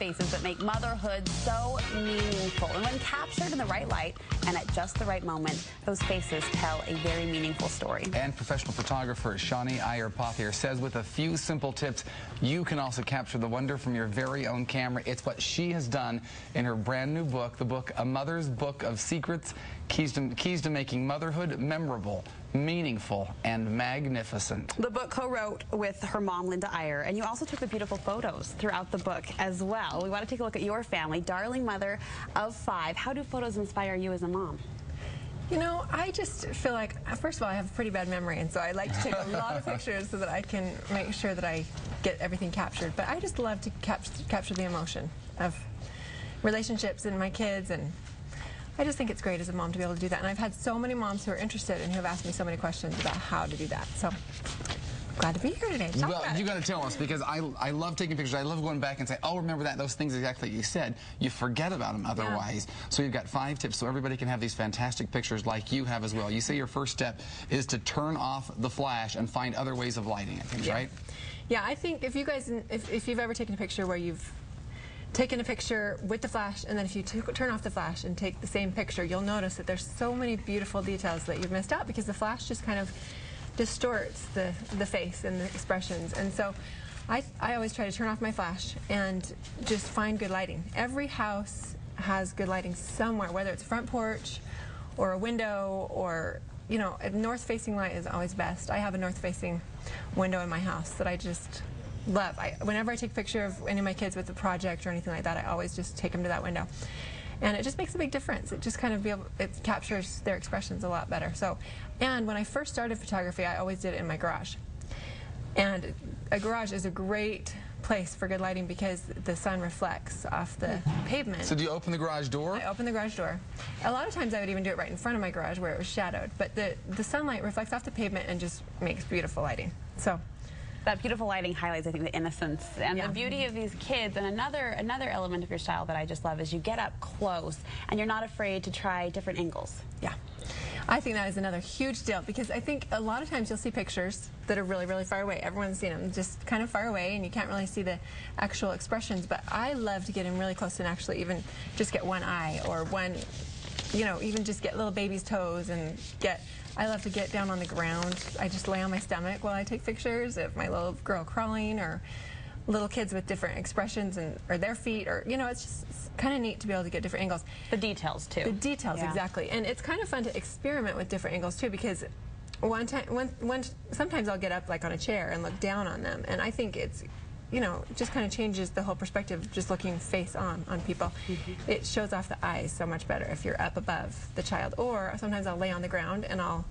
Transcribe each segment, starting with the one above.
faces that make motherhood so meaningful. And when captured in the right light and at just the right moment, those faces tell a very meaningful story. And professional photographer Shawni Eyre-Pothier says with a few simple tips, you can also capture the wonder from your very own camera. It's what she has done in her brand new book, the book A Mother's Book of Secrets, Keys to, Keys to Making Motherhood Memorable meaningful, and magnificent. The book co-wrote with her mom, Linda Eyre, and you also took the beautiful photos throughout the book as well. We want to take a look at your family, darling mother of five. How do photos inspire you as a mom? You know, I just feel like, first of all, I have a pretty bad memory, and so I like to take a lot of pictures so that I can make sure that I get everything captured. But I just love to cap capture the emotion of relationships and my kids and I just think it's great as a mom to be able to do that. And I've had so many moms who are interested and who have asked me so many questions about how to do that. So glad to be here today. To well, you got to tell us because I I love taking pictures. I love going back and say, oh, remember that those things exactly you said. You forget about them otherwise. Yeah. So you've got five tips so everybody can have these fantastic pictures like you have as well. You say your first step is to turn off the flash and find other ways of lighting it. Things yeah. right? Yeah, I think if you guys, if, if you've ever taken a picture where you've taken a picture with the flash, and then if you turn off the flash and take the same picture, you'll notice that there's so many beautiful details that you've missed out because the flash just kind of distorts the, the face and the expressions. And so I, I always try to turn off my flash and just find good lighting. Every house has good lighting somewhere, whether it's front porch or a window or, you know, a north-facing light is always best. I have a north-facing window in my house that I just love. I, whenever I take a picture of any of my kids with a project or anything like that, I always just take them to that window. And it just makes a big difference. It just kind of be able, it captures their expressions a lot better. So, and when I first started photography, I always did it in my garage. And a garage is a great place for good lighting because the sun reflects off the pavement. So do you open the garage door? I open the garage door. A lot of times I would even do it right in front of my garage where it was shadowed. But the, the sunlight reflects off the pavement and just makes beautiful lighting. So that beautiful lighting highlights, I think, the innocence and yeah. the beauty of these kids. And another another element of your style that I just love is you get up close and you're not afraid to try different angles. Yeah. I think that is another huge deal because I think a lot of times you'll see pictures that are really, really far away. Everyone's seen them just kind of far away and you can't really see the actual expressions. But I love to get in really close and actually even just get one eye or one, you know, even just get little baby's toes and get I love to get down on the ground. I just lay on my stomach while I take pictures of my little girl crawling or little kids with different expressions and or their feet or you know it's just kind of neat to be able to get different angles the details too the details yeah. exactly and it's kind of fun to experiment with different angles too because one time one, one sometimes I'll get up like on a chair and look down on them and I think it's you know, just kind of changes the whole perspective just looking face on on people. Mm -hmm. It shows off the eyes so much better if you're up above the child. Or sometimes I'll lay on the ground and I'll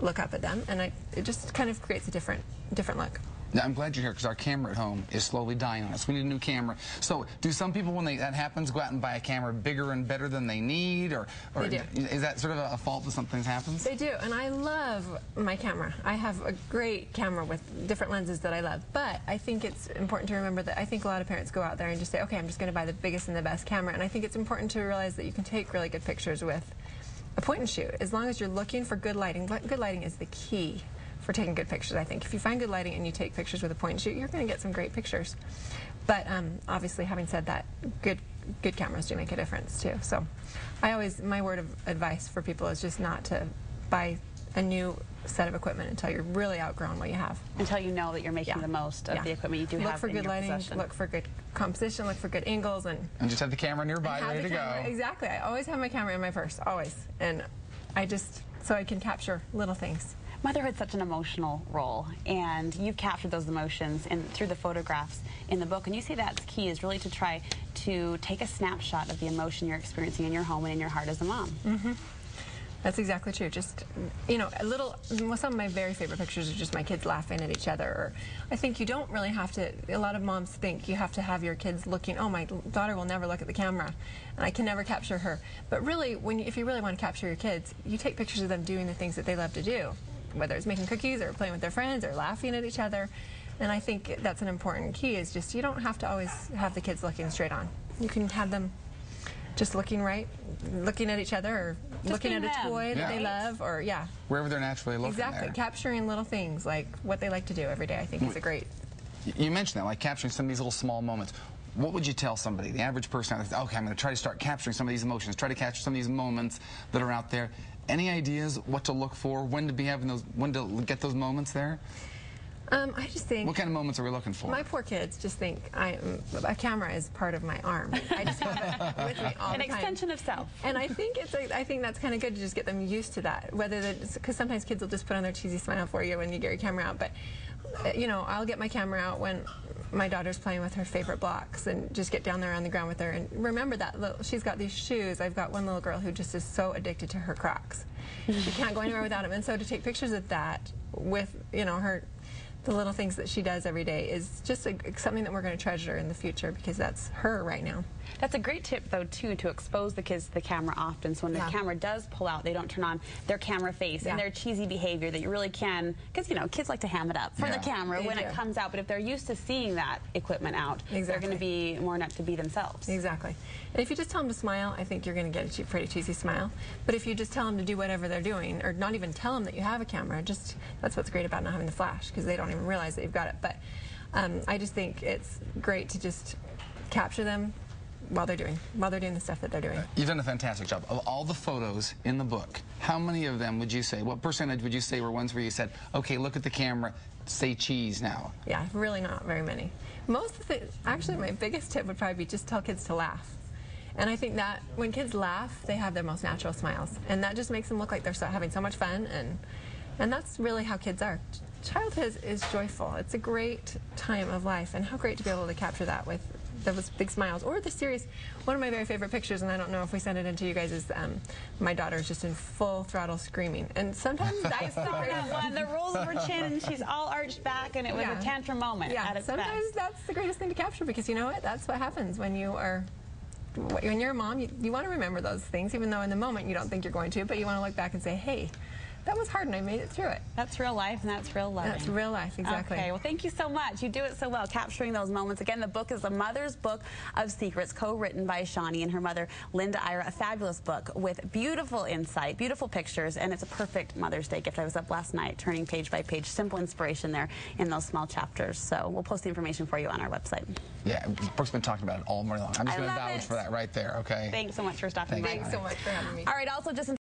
look up at them, and I, it just kind of creates a different different look. Now, I'm glad you're here because our camera at home is slowly dying on us. We need a new camera. So, do some people, when they, that happens, go out and buy a camera bigger and better than they need, or, or they do. is that sort of a, a fault that something happens? They do, and I love my camera. I have a great camera with different lenses that I love, but I think it's important to remember that I think a lot of parents go out there and just say, okay, I'm just going to buy the biggest and the best camera, and I think it's important to realize that you can take really good pictures with a point and shoot, as long as you're looking for good lighting. Good lighting is the key for taking good pictures, I think. If you find good lighting and you take pictures with a point and shoot, you're going to get some great pictures. But um, obviously, having said that, good good cameras do make a difference too. So I always, my word of advice for people is just not to buy a new set of equipment until you're really outgrown what you have. Until you know that you're making yeah. the most of yeah. the equipment you do look have Look for good lighting, possession. Look for good composition, look for good angles. And, and just have the camera nearby ready to camera, go. Exactly. I always have my camera in my purse, always. And I just, so I can capture little things. Motherhood's such an emotional role, and you've captured those emotions in, through the photographs in the book, and you say that's key is really to try to take a snapshot of the emotion you're experiencing in your home and in your heart as a mom. Mm -hmm. That's exactly true. Just, you know, a little, some of my very favorite pictures are just my kids laughing at each other. Or I think you don't really have to, a lot of moms think you have to have your kids looking, oh, my daughter will never look at the camera and I can never capture her. But really, when you, if you really want to capture your kids, you take pictures of them doing the things that they love to do, whether it's making cookies or playing with their friends or laughing at each other. And I think that's an important key is just you don't have to always have the kids looking straight on. You can have them just looking right, looking at each other, or just looking at a them. toy that yeah. they love, or yeah. Wherever they're naturally looking. Exactly, there. capturing little things like what they like to do every day. I think is a mm. great. You mentioned that, like capturing some of these little small moments. what would you tell somebody, the average person, out there, okay, I'm going to try to start capturing some of these emotions, try to capture some of these moments that are out there. Any ideas what to look for, when to be having those, when to get those moments there? Um, I just think What kind of moments are we looking for? my poor kids just think I am, a camera is part of my arm. I just have it with me all An the time. extension of self. And I think it's like, I think that's kind of good to just get them used to that. Whether because sometimes kids will just put on their cheesy smile for you when you get your camera out. But uh, you know, I'll get my camera out when my daughter's playing with her favorite blocks and just get down there on the ground with her and remember that little, she's got these shoes. I've got one little girl who just is so addicted to her Crocs. she can't go anywhere without them. And so to take pictures of that with you know her the little things that she does every day is just a, something that we're going to treasure in the future because that's her right now. That's a great tip, though, too, to expose the kids to the camera often. So when Yeah. the camera does pull out, they don't turn on their camera face Yeah. and their cheesy behavior that you really can, because, you know, kids like to ham it up for Yeah. the camera They when it comes out. But if they're used to seeing that equipment out, they're going to be more enough to be themselves. Exactly. And if you just tell them to smile, I think you're going to get a che- pretty cheesy smile. But if you just tell them to do whatever they're doing, or not even tell them that you have a camera, just that's what's great about not having the flash because they don't even realize that you've got it. But um, I just think it's great to just capture them while they're doing while they're doing the stuff that they're doing. You've done a fantastic job. Of all the photos in the book, how many of them would you say, what percentage would you say were ones where you said, okay, look at the camera, say cheese now? Yeah, really not very many. Most of the actually, my biggest tip would probably be just tell kids to laugh. And I think that when kids laugh, they have their most natural smiles, and that just makes them look like they're so, having so much fun, and and that's really how kids are. Childhood is joyful. It's a great time of life, and how great to be able to capture that with those big smiles or the serious. One of my very favorite pictures, and I don't know if we sent it into you guys, is um, my daughter's just in full throttle screaming, and sometimes I that's the saw that greatest- one. The rolls of her chin, and she's all arched back, and it was Yeah. a tantrum moment Yeah, at its sometimes best. that's the greatest thing to capture because you know what? That's what happens when you are. When you're a mom, you, you want to remember those things, even though in the moment you don't think you're going to, but you want to look back and say, hey, that was hard and I made it through it. That's real life, and that's real love. That's real life, exactly. Okay, well, thank you so much. You do it so well, capturing those moments. Again, the book is The Mother's Book of Secrets, co-written by Shawni and her mother, Linda Eyre. A fabulous book with beautiful insight, beautiful pictures, and it's a perfect Mother's Day gift. I was up last night, turning page by page, simple inspiration there in those small chapters. So we'll post the information for you on our website. Yeah, Brooke's been talking about it all morning long. I'm just going to love vouch it. for that right there, okay? Thanks so much for stopping Thanks. by. Thanks so much for having me. All right, also just in